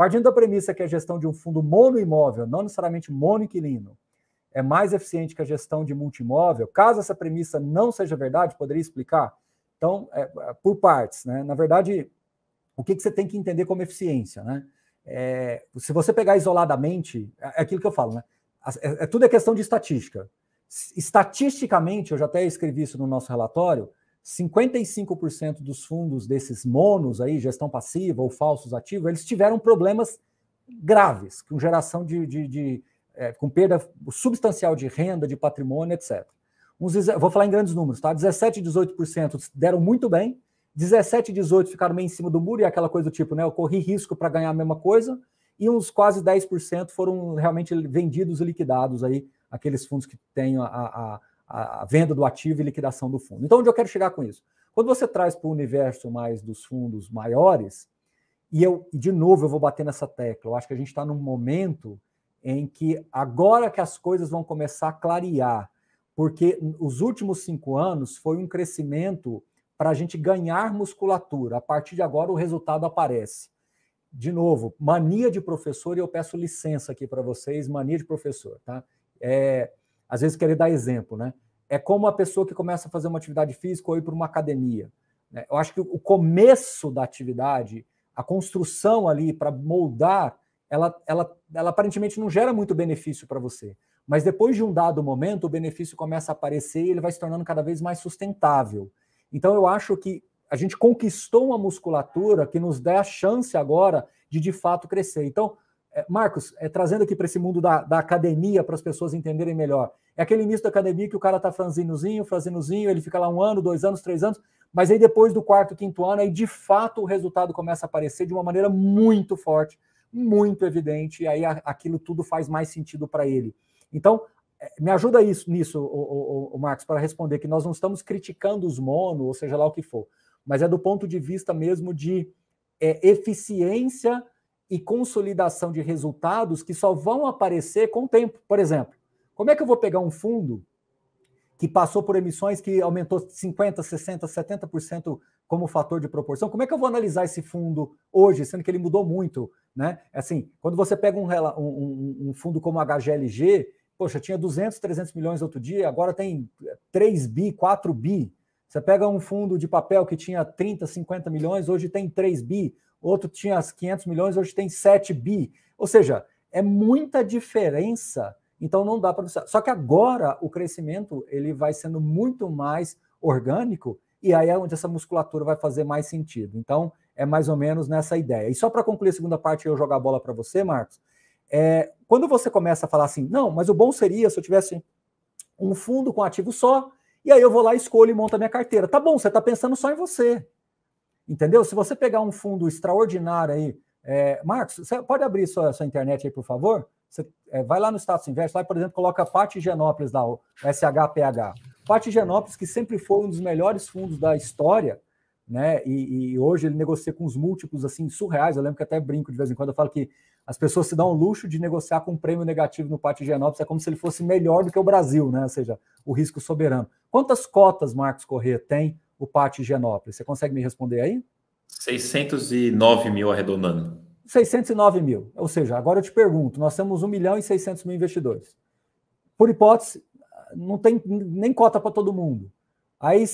Partindo da premissa que a gestão de um fundo monoimóvel, não necessariamente monoinquilino, é mais eficiente que a gestão de multimóvel, caso essa premissa não seja verdade, poderia explicar? Então, é, é, por partes, né? Na verdade, o que, que você tem que entender como eficiência, né? É, se você pegar isoladamente, é, é aquilo que eu falo, né? É, é, tudo é questão de estatística. Estatisticamente, eu já até escrevi isso no nosso relatório, 55% dos fundos desses monos aí, gestão passiva ou falsos ativos, eles tiveram problemas graves, com geração de, de, de é, com perda substancial de renda, de patrimônio, etc. Uns, vou falar em grandes números, tá? 17 e 18% deram muito bem, 17 e 18 ficaram meio em cima do muro, e aquela coisa do tipo, né? Eu corri risco para ganhar a mesma coisa, e uns quase 10% foram realmente vendidos e liquidados aí, aqueles fundos que têm a, a, a venda do ativo e liquidação do fundo. Então, onde eu quero chegar com isso? Quando você traz para o universo mais dos fundos maiores, e eu, de novo, eu vou bater nessa tecla, eu acho que a gente está num momento em que agora que as coisas vão começar a clarear, porque os últimos cinco anos foi um crescimento para a gente ganhar musculatura. A partir de agora o resultado aparece. De novo, mania de professor, e eu peço licença aqui para vocês, mania de professor, tá? É, às vezes querer dar exemplo, né? É como a pessoa que começa a fazer uma atividade física ou ir para uma academia. Né? Eu acho que o começo da atividade, a construção ali para moldar ela, ela, ela aparentemente não gera muito benefício para você. Mas depois de um dado momento, o benefício começa a aparecer e ele vai se tornando cada vez mais sustentável. Então, eu acho que a gente conquistou uma musculatura que nos dá a chance agora de de fato crescer. Então, Marcos, é, trazendo aqui para esse mundo da, da academia, para as pessoas entenderem melhor. É aquele início da academia que o cara está franzinozinho, franzinozinho, ele fica lá um ano, dois anos, três anos, mas aí depois do quarto, quinto ano, aí de fato o resultado começa a aparecer de uma maneira muito forte muito evidente, e aí aquilo tudo faz mais sentido para ele. Então, é, me ajuda isso nisso, o, o, o, Marcos, para responder que nós não estamos criticando os mono, ou seja lá o que for, mas é do ponto de vista mesmo de é, eficiência e consolidação de resultados que só vão aparecer com o tempo. Por exemplo, como é que eu vou pegar um fundo que passou por emissões que aumentou 50%, 60%, 70% como fator de proporção? Como é que eu vou analisar esse fundo hoje, sendo que ele mudou muito? Né? Assim, quando você pega um, um, um fundo como HGLG, poxa, tinha 200, 300 milhões outro dia, agora tem 3 bi, 4 bi. Você pega um fundo de papel que tinha 30, 50 milhões, hoje tem 3 bi. Outro tinha 500 milhões, hoje tem 7 bi. Ou seja, é muita diferença. Então não dá para Só que agora o crescimento ele vai sendo muito mais orgânico e aí é onde essa musculatura vai fazer mais sentido. Então, é mais ou menos nessa ideia. E só para concluir a segunda parte, eu jogar a bola para você, Marcos. É, quando você começa a falar assim, não, mas o bom seria se eu tivesse um fundo com ativo só, e aí eu vou lá, escolho e monto a minha carteira. Tá bom, você está pensando só em você. Entendeu? Se você pegar um fundo extraordinário aí, é, Marcos, você pode abrir sua, sua internet aí, por favor? Você, é, vai lá no Status Invest, lá, por exemplo, coloca Pati Genópolis o SHPH. Pati Genópolis, que sempre foi um dos melhores fundos da história, né? E, e, hoje ele negocia com os múltiplos assim surreais. Eu lembro que até brinco de vez em quando eu falo que as pessoas se dão o luxo de negociar com um prêmio negativo no Pátio Genópolis, é como se ele fosse melhor do que o Brasil, né? Ou seja, o risco soberano. Quantas cotas, Marcos Corrêa, tem o Pátio Genópolis? Você consegue me responder aí? 609 mil arredondando. 609 mil. Ou seja, agora eu te pergunto: nós temos 1 milhão e 600 mil investidores. Por hipótese, não tem nem cota para todo mundo. Aí,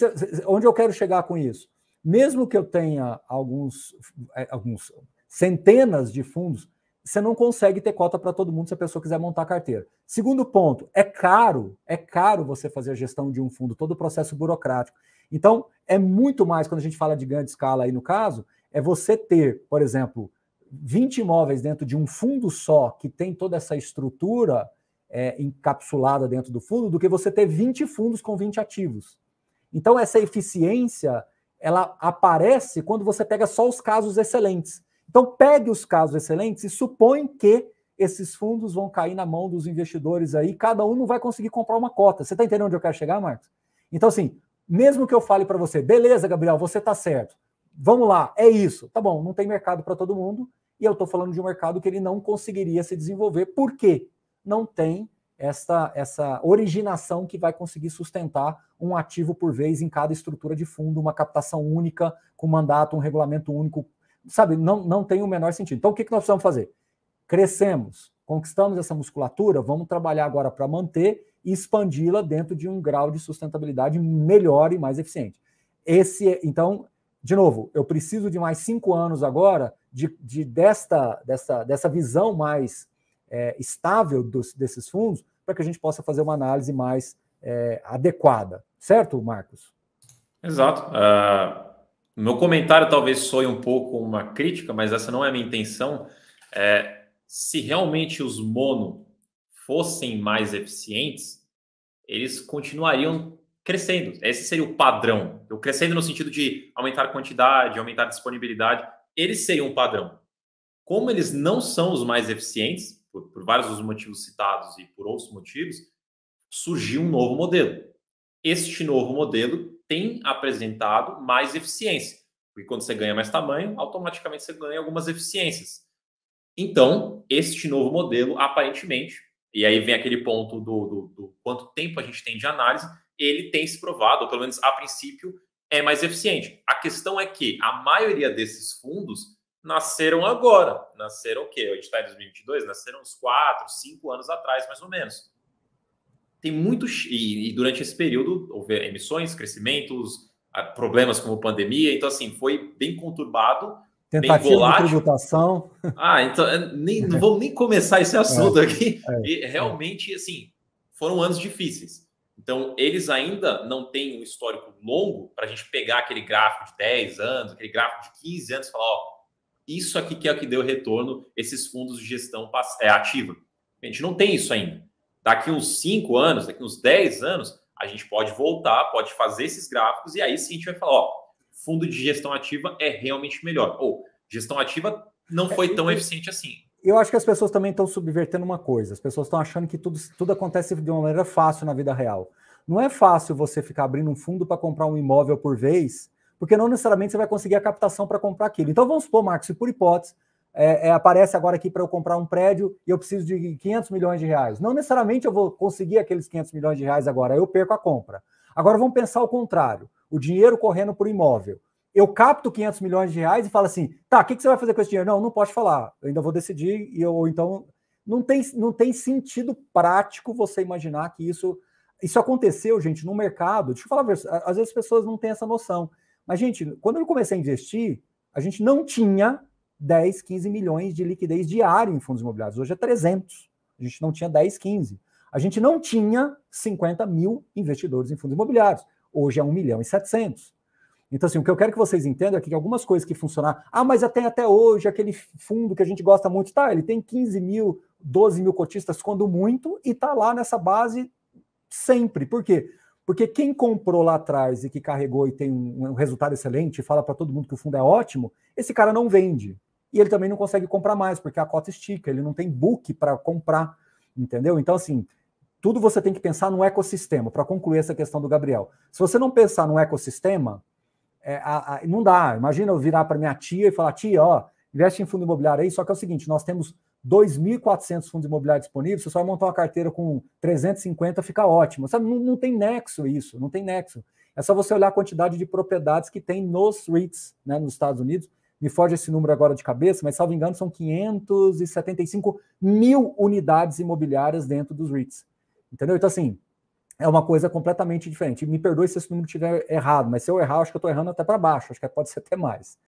onde eu quero chegar com isso? mesmo que eu tenha alguns, é, alguns centenas de fundos, você não consegue ter cota para todo mundo se a pessoa quiser montar a carteira. Segundo ponto, é caro, é caro você fazer a gestão de um fundo, todo o processo burocrático. Então, é muito mais, quando a gente fala de grande escala aí no caso, é você ter, por exemplo, 20 imóveis dentro de um fundo só, que tem toda essa estrutura é, encapsulada dentro do fundo, do que você ter 20 fundos com 20 ativos. Então, essa eficiência ela aparece quando você pega só os casos excelentes. Então, pegue os casos excelentes e supõe que esses fundos vão cair na mão dos investidores aí, cada um não vai conseguir comprar uma cota. Você está entendendo onde eu quero chegar, Marcos? Então, assim, mesmo que eu fale para você, beleza, Gabriel, você está certo, vamos lá, é isso. Tá bom, não tem mercado para todo mundo, e eu estou falando de um mercado que ele não conseguiria se desenvolver. Por quê? Não tem essa, essa originação que vai conseguir sustentar um ativo por vez em cada estrutura de fundo, uma captação única, com mandato, um regulamento único, sabe, não, não tem o menor sentido. Então, o que, que nós precisamos fazer? Crescemos, conquistamos essa musculatura, vamos trabalhar agora para manter e expandi-la dentro de um grau de sustentabilidade melhor e mais eficiente. Esse, é, então, de novo, eu preciso de mais cinco anos agora de, de desta, dessa, dessa visão mais é, estável dos, desses fundos para que a gente possa fazer uma análise mais é, adequada, certo, Marcos? Exato. Uh, meu comentário talvez soe um pouco uma crítica, mas essa não é a minha intenção. É, se realmente os mono fossem mais eficientes, eles continuariam crescendo. Esse seria o padrão. Eu crescendo no sentido de aumentar a quantidade, aumentar a disponibilidade. Eles seriam um padrão. Como eles não são os mais eficientes, por, por vários dos motivos citados e por outros motivos, surgiu um novo modelo. Este novo modelo tem apresentado mais eficiência, porque quando você ganha mais tamanho, automaticamente você ganha algumas eficiências. Então, este novo modelo, aparentemente, e aí vem aquele ponto do, do, do quanto tempo a gente tem de análise, ele tem se provado, ou pelo menos a princípio, é mais eficiente. A questão é que a maioria desses fundos nasceram agora. Nasceram o quê? A gente está em 2022? Nasceram uns 4, 5 anos atrás, mais ou menos. Tem muitos. E, e durante esse período houve emissões, crescimentos, ah, problemas como pandemia. Então, assim, foi bem conturbado Tentativa de tributação. Ah, então é, nem, não vou nem começar esse assunto é, aqui. É, e realmente, assim, foram anos difíceis. Então, eles ainda não têm um histórico longo para a gente pegar aquele gráfico de 10 anos, aquele gráfico de 15 anos e falar, ó, isso aqui que é o que deu retorno, esses fundos de gestão é, ativa. A gente não tem isso ainda. Daqui uns 5 anos, daqui uns 10 anos, a gente pode voltar, pode fazer esses gráficos e aí sim a gente vai falar, ó, fundo de gestão ativa é realmente melhor. Ou gestão ativa não foi tão eficiente assim. Eu acho que as pessoas também estão subvertendo uma coisa. As pessoas estão achando que tudo, tudo acontece de uma maneira fácil na vida real. Não é fácil você ficar abrindo um fundo para comprar um imóvel por vez, porque não necessariamente você vai conseguir a captação para comprar aquilo. Então vamos supor, Marcos, se por hipótese é, é, aparece agora aqui para eu comprar um prédio e eu preciso de 500 milhões de reais. Não necessariamente eu vou conseguir aqueles 500 milhões de reais agora, eu perco a compra. Agora vamos pensar o contrário o dinheiro correndo por imóvel. Eu capto 500 milhões de reais e falo assim, tá, o que, que você vai fazer com esse dinheiro? Não, não pode falar, eu ainda vou decidir, e eu, ou então não tem, não tem sentido prático você imaginar que isso isso aconteceu, gente, no mercado. Deixa eu falar, às vezes as pessoas não têm essa noção. Mas, gente, quando eu comecei a investir, a gente não tinha 10, 15 milhões de liquidez diária em fundos imobiliários. Hoje é 300. A gente não tinha 10, 15. A gente não tinha 50 mil investidores em fundos imobiliários hoje é 1 milhão e 700. Então, assim, o que eu quero que vocês entendam é que algumas coisas que funcionaram. Ah, mas tem até hoje aquele fundo que a gente gosta muito, tá? Ele tem 15 mil, 12 mil cotistas, quando muito, e tá lá nessa base sempre. Por quê? Porque quem comprou lá atrás e que carregou e tem um, um resultado excelente e fala para todo mundo que o fundo é ótimo, esse cara não vende. E ele também não consegue comprar mais, porque a cota estica, ele não tem book para comprar, entendeu? Então, assim, tudo você tem que pensar no ecossistema, para concluir essa questão do Gabriel. Se você não pensar no ecossistema, é, a, a, não dá. Imagina eu virar para minha tia e falar, tia, ó, investe em fundo imobiliário aí, só que é o seguinte, nós temos 2.400 fundos imobiliários disponíveis, você só vai montar uma carteira com 350, fica ótimo. Sabe, não, não tem nexo isso, não tem nexo. É só você olhar a quantidade de propriedades que tem nos REITs, né, nos Estados Unidos. Me foge esse número agora de cabeça, mas, salvo engano, são 575 mil unidades imobiliárias dentro dos REITs. Entendeu? Então, assim, é uma coisa completamente diferente. Me perdoe se esse número estiver errado, mas se eu errar, acho que eu estou errando até para baixo, acho que pode ser até mais.